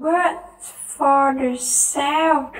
But for the south